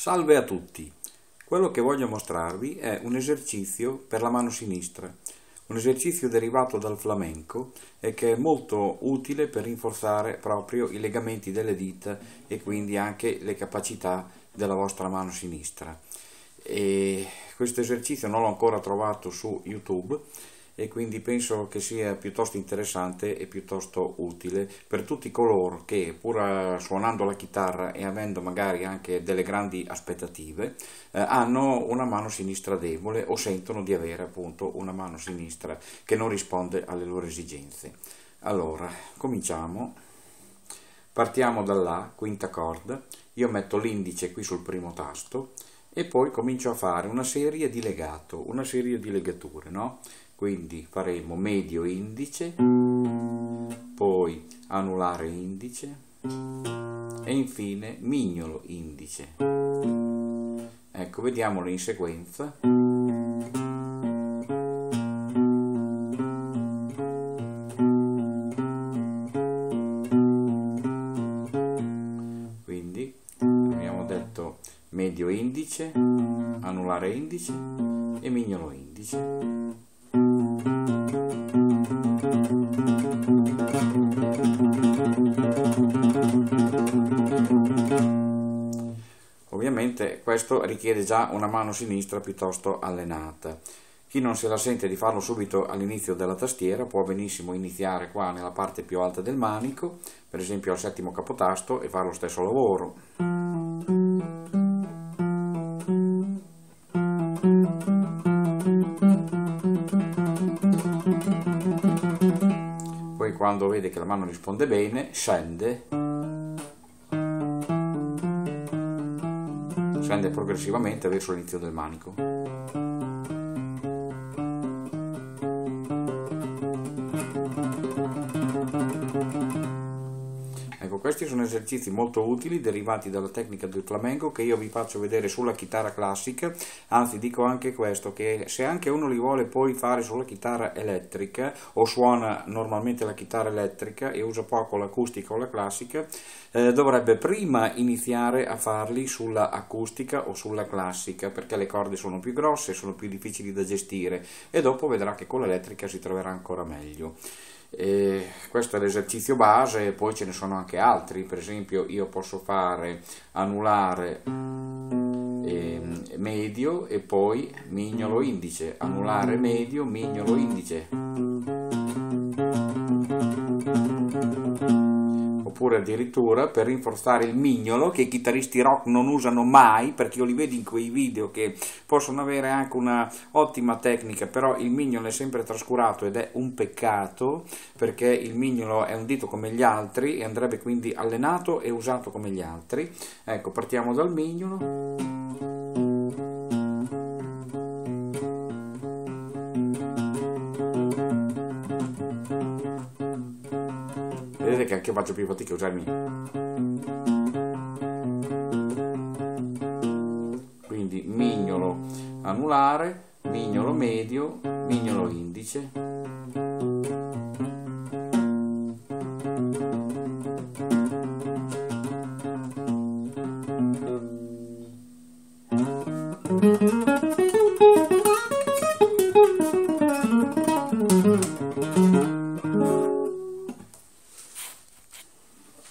Salve a tutti! Quello che voglio mostrarvi è un esercizio per la mano sinistra, un esercizio derivato dal flamenco e che è molto utile per rinforzare proprio i legamenti delle dita e quindi anche le capacità della vostra mano sinistra. E questo esercizio non l'ho ancora trovato su YouTube e quindi penso che sia piuttosto interessante e piuttosto utile per tutti coloro che pur eh, suonando la chitarra e avendo magari anche delle grandi aspettative eh, hanno una mano sinistra debole o sentono di avere appunto una mano sinistra che non risponde alle loro esigenze. Allora, cominciamo. Partiamo dalla quinta corda, io metto l'indice qui sul primo tasto e poi comincio a fare una serie di legato, una serie di legature, no? quindi faremo medio indice poi anulare indice e infine mignolo indice ecco vediamolo in sequenza medio indice anulare indice e mignolo indice Ovviamente questo richiede già una mano sinistra piuttosto allenata. Chi non se la sente di farlo subito all'inizio della tastiera può benissimo iniziare qua nella parte più alta del manico, per esempio al settimo capotasto, e fare lo stesso lavoro. Quando vede che la mano risponde bene, scende scende progressivamente verso l'inizio del manico. Ecco, questi sono esercizi molto utili derivati dalla tecnica del flamenco che io vi faccio vedere sulla chitarra classica, anzi dico anche questo, che se anche uno li vuole poi fare sulla chitarra elettrica o suona normalmente la chitarra elettrica e usa poco l'acustica o la classica, eh, dovrebbe prima iniziare a farli sulla acustica o sulla classica perché le corde sono più grosse, sono più difficili da gestire e dopo vedrà che con l'elettrica si troverà ancora meglio. E questo è l'esercizio base, poi ce ne sono anche altri, per esempio io posso fare anulare eh, medio e poi mignolo indice, anulare medio, mignolo indice oppure addirittura per rinforzare il mignolo che i chitarristi rock non usano mai perché io li vedo in quei video che possono avere anche una ottima tecnica però il mignolo è sempre trascurato ed è un peccato perché il mignolo è un dito come gli altri e andrebbe quindi allenato e usato come gli altri. Ecco partiamo dal mignolo che anche io faccio più fatica a usarmi. Quindi mignolo anulare mignolo medio mignolo indice